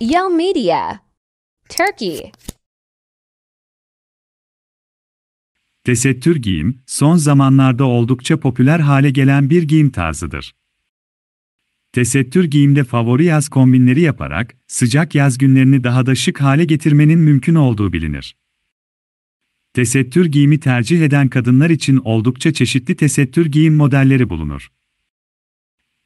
Yell Media. Turkey. Tesettür giyim, son zamanlarda oldukça popüler hale gelen bir giyim tarzıdır. Tesettür giyimde favori yaz kombinleri yaparak, sıcak yaz günlerini daha da şık hale getirmenin mümkün olduğu bilinir. Tesettür giyimi tercih eden kadınlar için oldukça çeşitli tesettür giyim modelleri bulunur.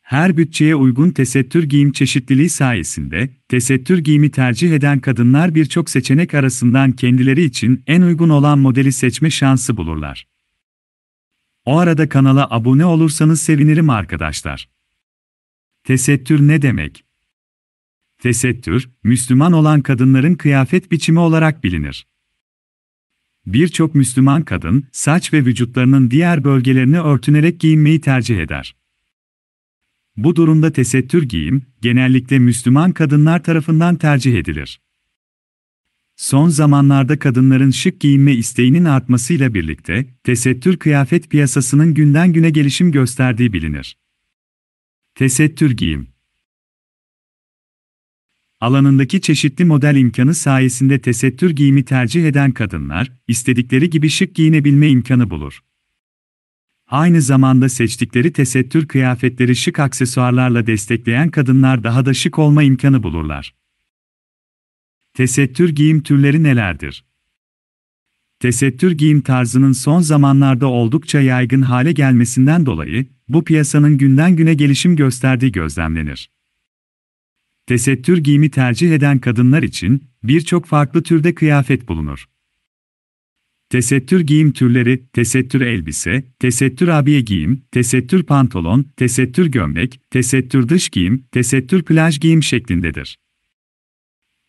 Her bütçeye uygun tesettür giyim çeşitliliği sayesinde, tesettür giyimi tercih eden kadınlar birçok seçenek arasından kendileri için en uygun olan modeli seçme şansı bulurlar. O arada kanala abone olursanız sevinirim arkadaşlar. Tesettür ne demek? Tesettür, Müslüman olan kadınların kıyafet biçimi olarak bilinir. Birçok Müslüman kadın, saç ve vücutlarının diğer bölgelerini örtünerek giyinmeyi tercih eder. Bu durumda tesettür giyim, genellikle Müslüman kadınlar tarafından tercih edilir. Son zamanlarda kadınların şık giyinme isteğinin artmasıyla birlikte, tesettür kıyafet piyasasının günden güne gelişim gösterdiği bilinir. Tesettür giyim Alanındaki çeşitli model imkanı sayesinde tesettür giyimi tercih eden kadınlar, istedikleri gibi şık giyinebilme imkanı bulur. Aynı zamanda seçtikleri tesettür kıyafetleri şık aksesuarlarla destekleyen kadınlar daha da şık olma imkanı bulurlar. Tesettür giyim türleri nelerdir? Tesettür giyim tarzının son zamanlarda oldukça yaygın hale gelmesinden dolayı, bu piyasanın günden güne gelişim gösterdiği gözlemlenir. Tesettür giyimi tercih eden kadınlar için birçok farklı türde kıyafet bulunur. Tesettür giyim türleri, tesettür elbise, tesettür abiye giyim, tesettür pantolon, tesettür gömlek, tesettür dış giyim, tesettür plaj giyim şeklindedir.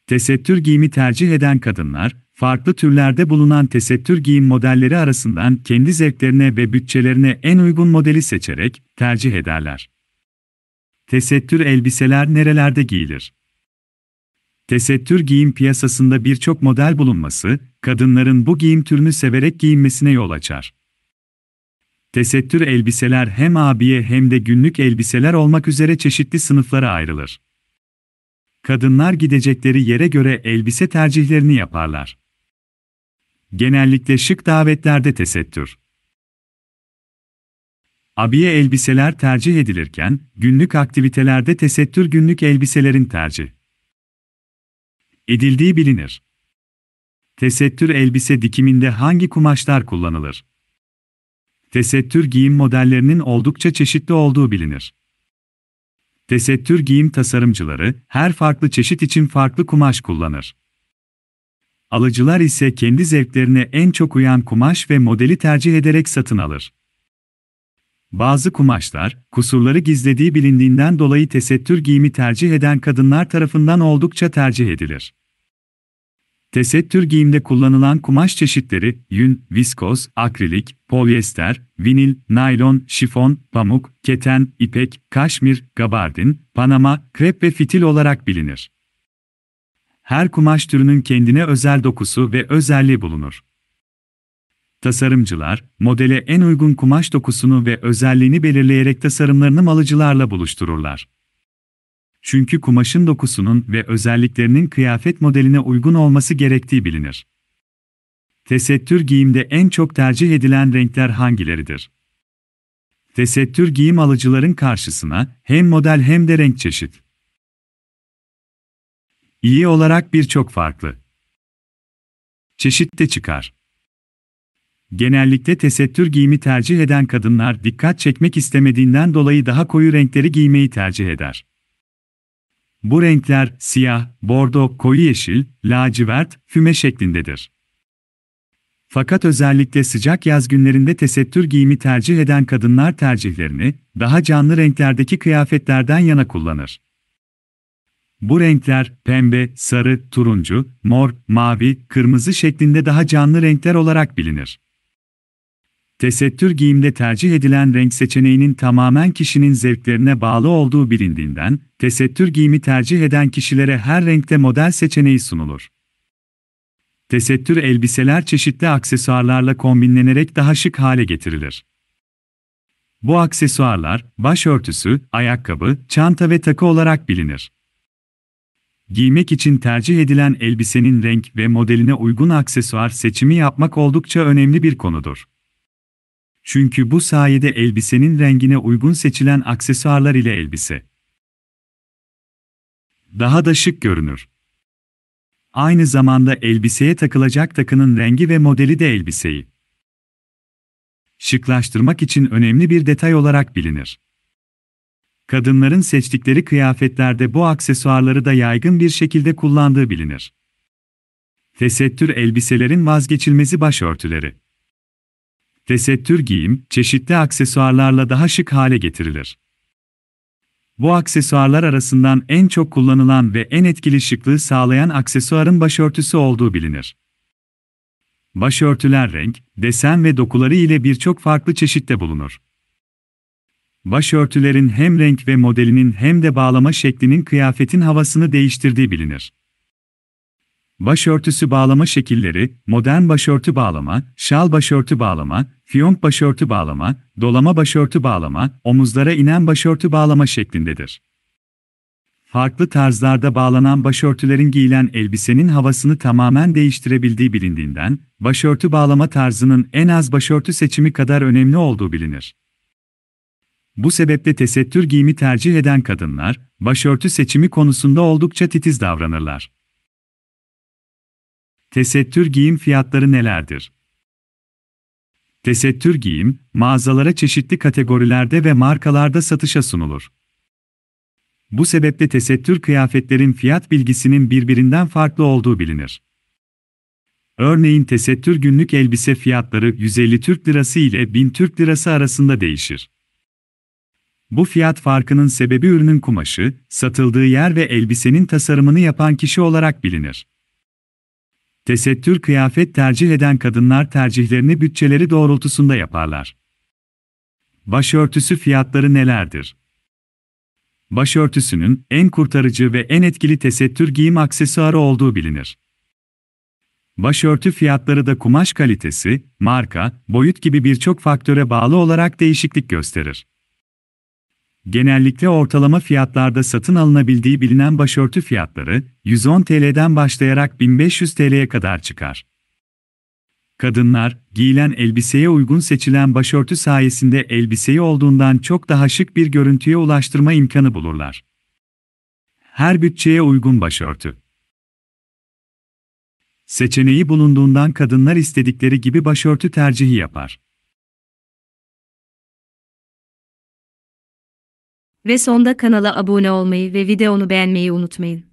Tesettür giyimi tercih eden kadınlar, farklı türlerde bulunan tesettür giyim modelleri arasından kendi zevklerine ve bütçelerine en uygun modeli seçerek tercih ederler. Tesettür elbiseler nerelerde giyilir? Tesettür giyim piyasasında birçok model bulunması, kadınların bu giyim türünü severek giyinmesine yol açar. Tesettür elbiseler hem abiye hem de günlük elbiseler olmak üzere çeşitli sınıflara ayrılır. Kadınlar gidecekleri yere göre elbise tercihlerini yaparlar. Genellikle şık davetlerde tesettür. Abiye elbiseler tercih edilirken, günlük aktivitelerde tesettür günlük elbiselerin tercih edildiği bilinir. Tesettür elbise dikiminde hangi kumaşlar kullanılır? Tesettür giyim modellerinin oldukça çeşitli olduğu bilinir. Tesettür giyim tasarımcıları her farklı çeşit için farklı kumaş kullanır. Alıcılar ise kendi zevklerine en çok uyan kumaş ve modeli tercih ederek satın alır. Bazı kumaşlar, kusurları gizlediği bilindiğinden dolayı tesettür giyimi tercih eden kadınlar tarafından oldukça tercih edilir. Tesettür giyimde kullanılan kumaş çeşitleri, yün, viskoz, akrilik, polyester, vinil, naylon, şifon, pamuk, keten, ipek, kaşmir, gabardin, panama, krep ve fitil olarak bilinir. Her kumaş türünün kendine özel dokusu ve özelliği bulunur. Tasarımcılar, modele en uygun kumaş dokusunu ve özelliğini belirleyerek tasarımlarını alıcılarla buluştururlar. Çünkü kumaşın dokusunun ve özelliklerinin kıyafet modeline uygun olması gerektiği bilinir. Tesettür giyimde en çok tercih edilen renkler hangileridir? Tesettür giyim alıcıların karşısına hem model hem de renk çeşit. İyi olarak birçok farklı çeşit de çıkar. Genellikle tesettür giyimi tercih eden kadınlar dikkat çekmek istemediğinden dolayı daha koyu renkleri giymeyi tercih eder. Bu renkler siyah, bordo, koyu yeşil, lacivert, füme şeklindedir. Fakat özellikle sıcak yaz günlerinde tesettür giyimi tercih eden kadınlar tercihlerini daha canlı renklerdeki kıyafetlerden yana kullanır. Bu renkler pembe, sarı, turuncu, mor, mavi, kırmızı şeklinde daha canlı renkler olarak bilinir. Tesettür giyimde tercih edilen renk seçeneğinin tamamen kişinin zevklerine bağlı olduğu bilindiğinden, tesettür giyimi tercih eden kişilere her renkte model seçeneği sunulur. Tesettür elbiseler çeşitli aksesuarlarla kombinlenerek daha şık hale getirilir. Bu aksesuarlar, başörtüsü, ayakkabı, çanta ve takı olarak bilinir. giymek için tercih edilen elbisenin renk ve modeline uygun aksesuar seçimi yapmak oldukça önemli bir konudur. Çünkü bu sayede elbisenin rengine uygun seçilen aksesuarlar ile elbise daha da şık görünür. Aynı zamanda elbiseye takılacak takının rengi ve modeli de elbiseyi şıklaştırmak için önemli bir detay olarak bilinir. Kadınların seçtikleri kıyafetlerde bu aksesuarları da yaygın bir şekilde kullandığı bilinir. Tesettür elbiselerin vazgeçilmezi başörtüleri. Tesettür giyim, çeşitli aksesuarlarla daha şık hale getirilir. Bu aksesuarlar arasından en çok kullanılan ve en etkili şıklığı sağlayan aksesuarın başörtüsü olduğu bilinir. Başörtüler renk, desen ve dokuları ile birçok farklı çeşitte bulunur. Başörtülerin hem renk ve modelinin hem de bağlama şeklinin kıyafetin havasını değiştirdiği bilinir. Başörtüsü bağlama şekilleri, modern başörtü bağlama, şal başörtü bağlama, fiyonk başörtü bağlama, dolama başörtü bağlama, omuzlara inen başörtü bağlama şeklindedir. Farklı tarzlarda bağlanan başörtülerin giyilen elbisenin havasını tamamen değiştirebildiği bilindiğinden, başörtü bağlama tarzının en az başörtü seçimi kadar önemli olduğu bilinir. Bu sebeple tesettür giyimi tercih eden kadınlar, başörtü seçimi konusunda oldukça titiz davranırlar. Tesettür giyim fiyatları nelerdir? Tesettür giyim, mağazalara çeşitli kategorilerde ve markalarda satışa sunulur. Bu sebeple tesettür kıyafetlerin fiyat bilgisinin birbirinden farklı olduğu bilinir. Örneğin tesettür günlük elbise fiyatları 150 Türk Lirası ile 1000 Türk Lirası arasında değişir. Bu fiyat farkının sebebi ürünün kumaşı, satıldığı yer ve elbisenin tasarımını yapan kişi olarak bilinir. Tesettür kıyafet tercih eden kadınlar tercihlerini bütçeleri doğrultusunda yaparlar. Başörtüsü fiyatları nelerdir? Başörtüsünün en kurtarıcı ve en etkili tesettür giyim aksesuarı olduğu bilinir. Başörtü fiyatları da kumaş kalitesi, marka, boyut gibi birçok faktöre bağlı olarak değişiklik gösterir. Genellikle ortalama fiyatlarda satın alınabildiği bilinen başörtü fiyatları 110 TL'den başlayarak 1500 TL'ye kadar çıkar. Kadınlar, giyilen elbiseye uygun seçilen başörtü sayesinde elbiseyi olduğundan çok daha şık bir görüntüye ulaştırma imkanı bulurlar. Her bütçeye uygun başörtü. Seçeneği bulunduğundan kadınlar istedikleri gibi başörtü tercihi yapar. Ve sonda kanala abone olmayı ve videonu beğenmeyi unutmayın.